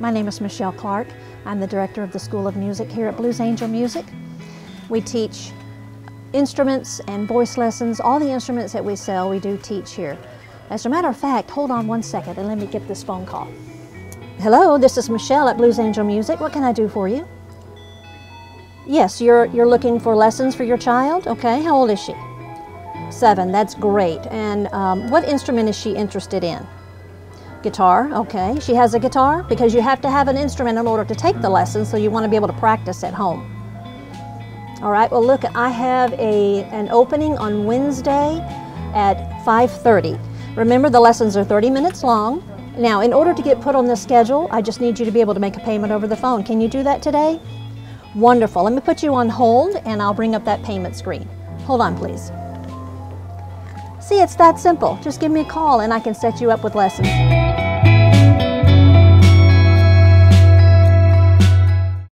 My name is Michele Clark. I'm the director of the School of Music here at Blues Angel Music. We teach instruments and voice lessons. All the instruments that we sell, we do teach here. As a matter of fact, hold on one second and let me get this phone call. Hello, this is Michele at Blues Angel Music. What can I do for you? Yes, you're, you're looking for lessons for your child? Okay, how old is she? Seven, that's great. And um, what instrument is she interested in? Guitar, okay. She has a guitar because you have to have an instrument in order to take the lesson, so you want to be able to practice at home. All right, well look, I have a, an opening on Wednesday at 5.30. Remember the lessons are 30 minutes long. Now, in order to get put on the schedule, I just need you to be able to make a payment over the phone. Can you do that today? Wonderful. Let me put you on hold and I'll bring up that payment screen. Hold on, please. See, it's that simple. Just give me a call and I can set you up with lessons.